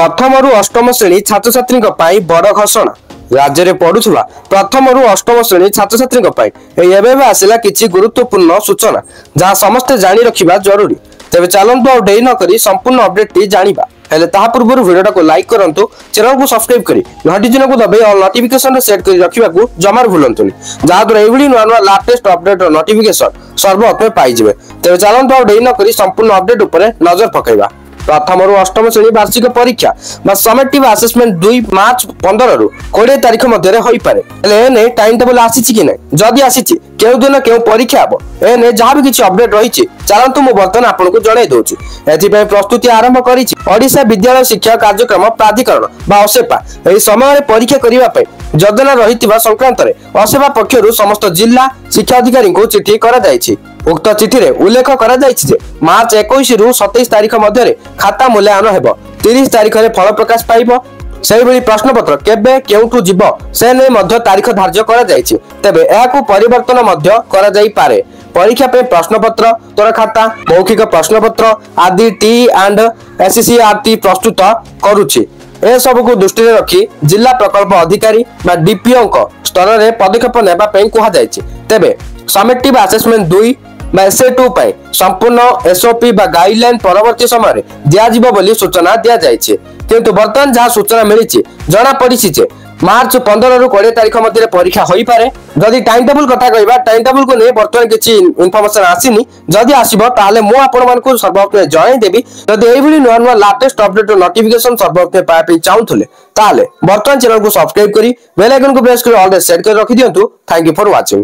ପ୍ରଥମରୁ ଅଷ୍ଟମ ଶ୍ରେଣୀ ଛାତ୍ରଛାତ୍ରୀଙ୍କ ପାଇଁ ବଡ଼ ଘୋଷଣା ରାଜ୍ୟରେ ପଢୁଥିବା ପ୍ରଥମରୁ ଅଷ୍ଟମ ଶ୍ରେଣୀ ଛାତ୍ରଛାତ୍ରୀଙ୍କ ପାଇଁ ଏବେ ଏବେ ଆସିଲା କିଛି ଗୁରୁତ୍ୱପୂର୍ଣ୍ଣ ସୂଚନା ଯାହା ସମସ୍ତେ ଜାଣି ରଖିବା ଜରୁରୀ ତେବେ ଚାଲନ୍ତୁ ଆଉ ଡେଇଁ ନକରି ସମ୍ପୂର୍ଣ୍ଣ ଅପଡେଟ୍ଟି ଜାଣିବା ହେଲେ ତାହା ପୂର୍ବରୁ ଭିଡ଼ିଓଟାକୁ ଲାଇକ୍ କରନ୍ତୁ ଚ୍ୟାନେଲକୁ ସବସ୍କ୍ରାଇବ୍ କରି ଘଣ୍ଟି ଦିନକୁ ଦବାଇ ଅଲ୍ ନୋଟିଫିକେସନରେ ସେଟ୍ କରି ରଖିବାକୁ ଜମାରୁ ଭୁଲନ୍ତୁନି ଯାହାଦ୍ୱାରା ଏଭଳି ନୂଆ ନୂଆ ଲାଟେଷ୍ଟ ଅପଡେଟ୍ର ନୋଟିଫିକେସନ୍ ସର୍ବପ୍ରଥମେ ପାଇଯିବେ ତେବେ ଚାଲନ୍ତୁ ଆଉ ଡେଇଁ ନକରି ସମ୍ପୂର୍ଣ୍ଣ ଅପଡେଟ୍ ଉପରେ ନଜର ପକାଇବା ପ୍ରଥମରୁ ଅଷ୍ଟମ ଶ୍ରେଣୀ ବାର୍ଷିକ ପରୀକ୍ଷା ବା ସମେଟିଭ୍ ଆସେସମେଣ୍ଟ ଦୁଇ ମାର୍ଚ୍ଚ ପନ୍ଦରରୁ କୋଡ଼ିଏ ତାରିଖ ମଧ୍ୟରେ ହୋଇପାରେ ହେଲେ ଏ ନେଇ ଟାଇମ୍ ଟେବୁଲ୍ ଆସିଛି କି ନାହିଁ ଯଦି ଆସିଛି କେଉଁ ଦିନ କେଉଁ ପରୀକ୍ଷା ହେବ ଏ ନେଇ ଯାହା ବି କିଛି ଅପଡେଟ୍ ରହିଛି ଚାଲନ୍ତୁ ମୁଁ ବର୍ତ୍ତମାନ ଆପଣଙ୍କୁ ଜଣାଇ ଦେଉଛି ଏଥିପାଇଁ ପ୍ରସ୍ତୁତି ଆରମ୍ଭ କରିଛି ଓଡ଼ିଶା ବିଦ୍ୟାଳୟ ଶିକ୍ଷା କାର୍ଯ୍ୟକ୍ରମ ପ୍ରାଧିକରଣ ବା ଅସେପା ଏହି ସମୟରେ ପରୀକ୍ଷା କରିବା ପାଇଁ ଯୋଜନା ରହିଥିବା ସଂକ୍ରାନ୍ତରେ ଅସେବା ପକ୍ଷରୁ ସମସ୍ତ ଜିଲ୍ଲା ଶିକ୍ଷାଧିକାରୀଙ୍କୁ ଚିଠି କରାଯାଇଛି ଉକ୍ତ ଚିଠିରେ ଉଲ୍ଲେଖ କରାଯାଇଛି ଯେ ମାର୍ଚ୍ଚ ଏକୋଇଶରୁ ସତେଇଶ ତାରିଖ ମଧ୍ୟରେ ଖାତା ମୂଲ୍ୟାୟନ ହେବ ତିରିଶ ତାରିଖରେ ଫଳ ପ୍ରକାଶ ପାଇବ ସେହିଭଳି ପ୍ରଶ୍ନପତ୍ର କେବେ କେଉଁଠୁ ଯିବ ସେ ନେଇ ମଧ୍ୟ ତାରିଖ ଧାର୍ଯ୍ୟ କରାଯାଇଛି ତେବେ ଏହାକୁ ପରିବର୍ତ୍ତନ ମଧ୍ୟ କରାଯାଇପାରେ ପରୀକ୍ଷା ପାଇଁ ପ୍ରଶ୍ନପତ୍ର ତୋର ଖାତା ମୌଖିକ ପ୍ରଶ୍ନପତ୍ର ଆଦି ଟି ଆଣ୍ଡ ଏସ୍ସିସିଆର୍ଟି ପ୍ରସ୍ତୁତ କରୁଛି ଏସବୁକୁ ଦୃଷ୍ଟିରେ ରଖି ଜିଲ୍ଲା ପ୍ରକଳ୍ପ ଅଧିକାରୀ ବା ଡିପିଓଙ୍କ ସ୍ତରରେ ପଦକ୍ଷେପ ନେବା ପାଇଁ କୁହାଯାଇଛି ତେବେ ସମିଟି ବା ଆସେସମେଣ୍ଟ ଦୁଇ বা এসএ টু পাই সম্পূর্ণ এসওপি বা গাইডলাইন পরবর্তী সময়ে দিয়াযিব বলি সূচনা দিয়া যাইছে কিন্তু বর্তমান যা সূচনা মিলিছে জনা পড়িছি যে মার্চ পনেরো রু কোড়িয়ে তারিখ মধ্যে পরীক্ষা হইপারে যদি টাইম টেবুল কথা কহা টাইম টেবুল কু নিয়ে বর্তমান কিছু ইনফরমেশন আসিনি যদি আসব তাহলে মু আপনার সর্বপ্রথমে জনাই দেবি যদি এইভাবে নূয়া নূয়া লাটেস্ট অপডেট নোটিফিকেশন সর্বপ্রথমে পাওয়া চাহুলে তাহলে বর্তমান চ্যানেল সবসক্রাইব করে বেল আইকন প্রেস করে অলরেডি সেট করে রাখি দিও থ্যাংক ইউ ফর ওয়াচিং